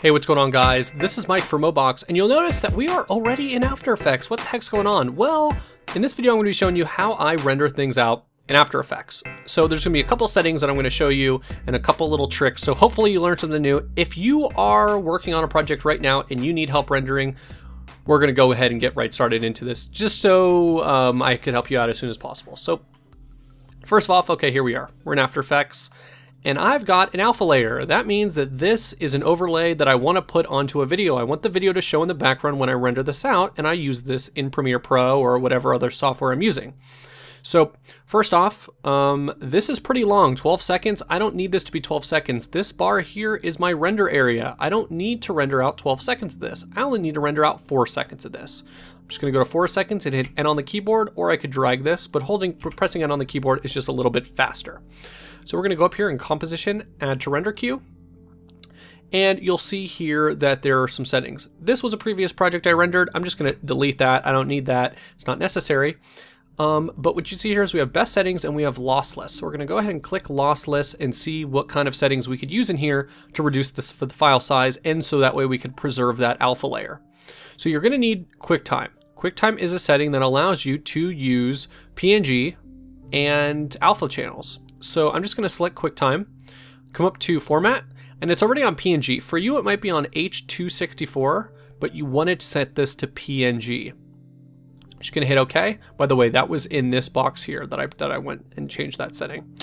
Hey, what's going on guys? This is Mike from Mobox, and you'll notice that we are already in After Effects. What the heck's going on? Well, in this video I'm going to be showing you how I render things out in After Effects. So there's going to be a couple settings that I'm going to show you and a couple little tricks. So hopefully you learned something new. If you are working on a project right now and you need help rendering, we're going to go ahead and get right started into this just so um, I can help you out as soon as possible. So first off, okay, here we are. We're in After Effects and I've got an alpha layer. That means that this is an overlay that I want to put onto a video. I want the video to show in the background when I render this out, and I use this in Premiere Pro or whatever other software I'm using. So first off, um, this is pretty long, 12 seconds. I don't need this to be 12 seconds. This bar here is my render area. I don't need to render out 12 seconds of this. I only need to render out four seconds of this. I'm just gonna go to four seconds and hit N on the keyboard, or I could drag this, but holding, pressing N on the keyboard is just a little bit faster. So we're gonna go up here in composition, add to render queue, and you'll see here that there are some settings. This was a previous project I rendered. I'm just gonna delete that. I don't need that. It's not necessary. Um, but what you see here is we have best settings and we have lossless. So we're gonna go ahead and click lossless and see what kind of settings we could use in here to reduce this the file size and so that way we could preserve that alpha layer. So you're gonna need QuickTime. QuickTime is a setting that allows you to use PNG and alpha channels. So I'm just going to select QuickTime, come up to Format, and it's already on PNG. For you, it might be on H264, but you wanted to set this to PNG. Just gonna hit OK. By the way, that was in this box here that I that I went and changed that setting.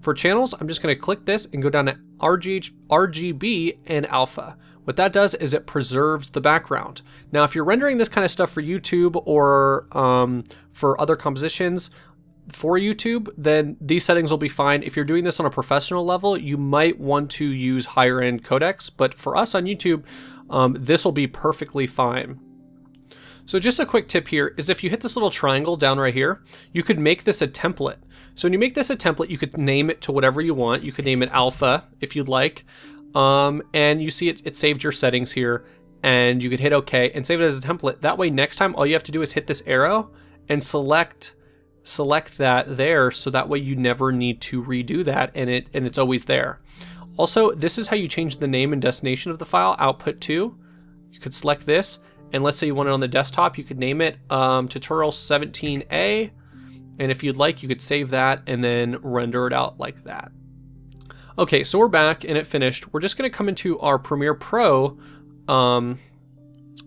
For channels, I'm just gonna click this and go down to RGB and alpha. What that does is it preserves the background. Now, if you're rendering this kind of stuff for YouTube or um, for other compositions, for YouTube, then these settings will be fine. If you're doing this on a professional level, you might want to use higher end codecs, but for us on YouTube, um, this will be perfectly fine. So just a quick tip here is if you hit this little triangle down right here, you could make this a template. So when you make this a template, you could name it to whatever you want. You could name it alpha if you'd like. Um, and you see it, it saved your settings here and you could hit OK and save it as a template. That way next time all you have to do is hit this arrow and select select that there so that way you never need to redo that and it and it's always there. Also, this is how you change the name and destination of the file, output to. You could select this, and let's say you want it on the desktop, you could name it um, tutorial 17A, and if you'd like, you could save that and then render it out like that. Okay, so we're back and it finished. We're just gonna come into our Premiere Pro, um,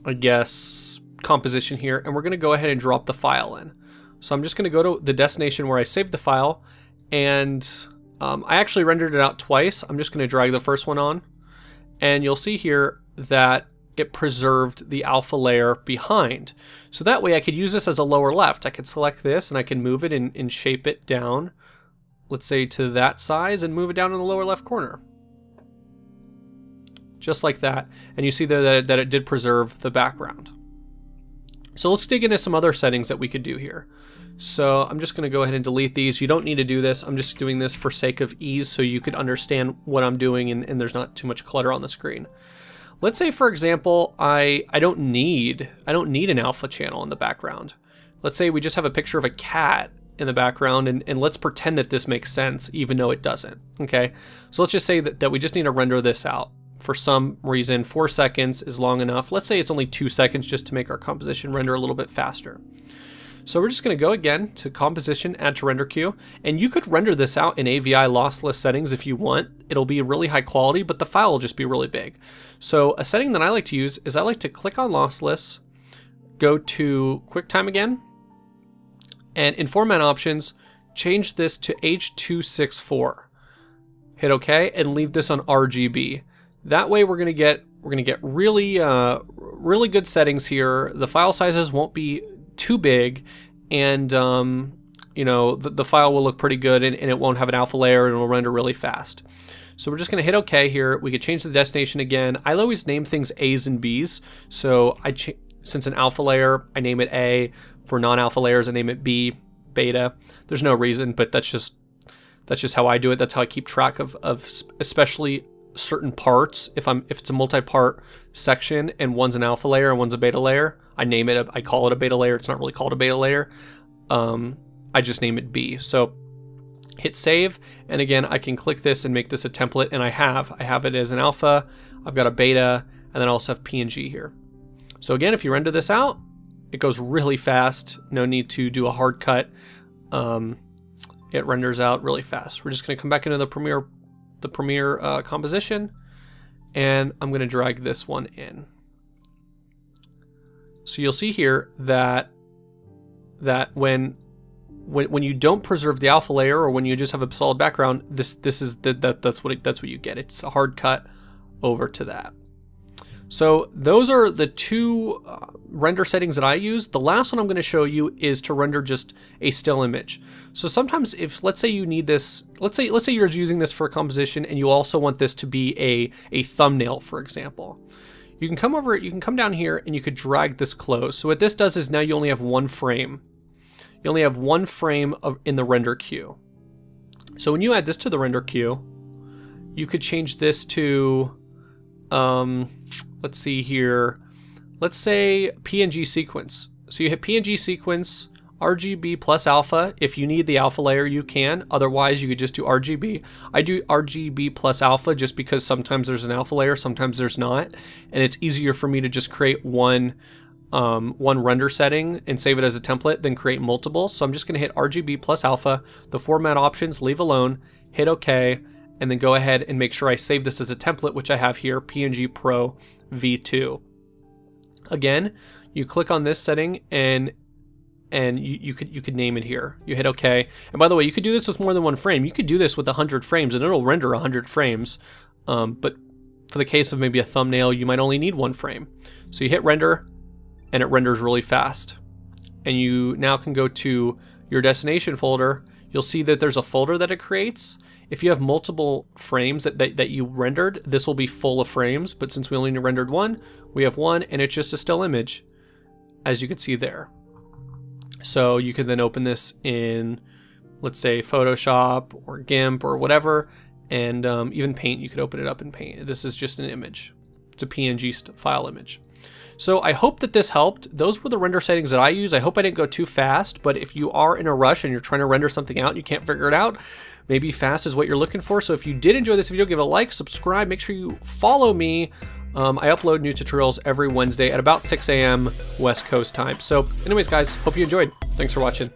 I guess, composition here, and we're gonna go ahead and drop the file in. So I'm just going to go to the destination where I saved the file and um, I actually rendered it out twice. I'm just going to drag the first one on and you'll see here that it preserved the alpha layer behind. So that way I could use this as a lower left. I could select this and I can move it and, and shape it down, let's say to that size and move it down in the lower left corner. Just like that. And you see there that, that it did preserve the background. So let's dig into some other settings that we could do here. So I'm just going to go ahead and delete these. You don't need to do this. I'm just doing this for sake of ease so you could understand what I'm doing and, and there's not too much clutter on the screen. Let's say, for example, I, I don't need I don't need an alpha channel in the background. Let's say we just have a picture of a cat in the background and, and let's pretend that this makes sense even though it doesn't. Okay, so let's just say that, that we just need to render this out for some reason, four seconds is long enough. Let's say it's only two seconds just to make our composition render a little bit faster. So we're just going to go again to composition, add to render queue, and you could render this out in AVI lossless settings if you want. It'll be really high quality, but the file will just be really big. So a setting that I like to use is I like to click on lossless, go to QuickTime again, and in format options, change this to H264. Hit OK and leave this on RGB. That way we're gonna get we're gonna get really uh, really good settings here. The file sizes won't be too big, and um, you know the, the, file will look pretty good, and, and, it won't have an alpha layer, and it'll render really fast. So we're just gonna hit OK here. We could change the destination again. I always name things A's and B's. So I since an alpha layer, I name it A. For non-alpha layers, I name it B, beta. There's no reason, but that's just that's just how I do it. That's how I keep track of, of especially certain parts, if I'm if it's a multi-part section and one's an alpha layer and one's a beta layer, I name it, I call it a beta layer. It's not really called a beta layer. Um, I just name it B. So hit save, and again, I can click this and make this a template, and I have. I have it as an alpha, I've got a beta, and then I also have PNG here. So again, if you render this out, it goes really fast. No need to do a hard cut. Um, it renders out really fast. We're just going to come back into the Premiere, the Premiere uh, composition, and I'm going to drag this one in. So you'll see here that that when when, when you don't preserve the alpha layer or when you just have a solid background, this this is the, that that's what it, that's what you get. It's a hard cut over to that. So those are the two uh, render settings that I use. The last one I'm going to show you is to render just a still image. So sometimes if let's say you need this, let's say let's say you're using this for a composition and you also want this to be a a thumbnail, for example. You can come over, you can come down here and you could drag this close. So what this does is now you only have one frame. You only have one frame of, in the render queue. So when you add this to the render queue, you could change this to, um, let's see here, let's say PNG sequence. So you hit PNG sequence, RGB plus alpha. If you need the alpha layer, you can. Otherwise, you could just do RGB. I do RGB plus alpha just because sometimes there's an alpha layer, sometimes there's not. And it's easier for me to just create one um, one render setting and save it as a template than create multiple. So I'm just going to hit RGB plus alpha, the format options, leave alone, hit OK, and then go ahead and make sure I save this as a template, which I have here, PNG Pro V2. Again, you click on this setting and and you, you could you could name it here. You hit OK. And by the way, you could do this with more than one frame. You could do this with 100 frames and it'll render 100 frames. Um, but for the case of maybe a thumbnail, you might only need one frame. So you hit render and it renders really fast. And you now can go to your destination folder. You'll see that there's a folder that it creates. If you have multiple frames that, that, that you rendered, this will be full of frames. But since we only rendered one, we have one and it's just a still image, as you can see there. So you can then open this in, let's say, Photoshop or GIMP or whatever, and um, even Paint, you could open it up in Paint. This is just an image. It's a PNG file image. So I hope that this helped. Those were the render settings that I use. I hope I didn't go too fast, but if you are in a rush and you're trying to render something out and you can't figure it out, maybe fast is what you're looking for. So if you did enjoy this video, give it a like, subscribe, make sure you follow me um, I upload new tutorials every Wednesday at about 6 a.m. West Coast time. So anyways, guys, hope you enjoyed. Thanks for watching.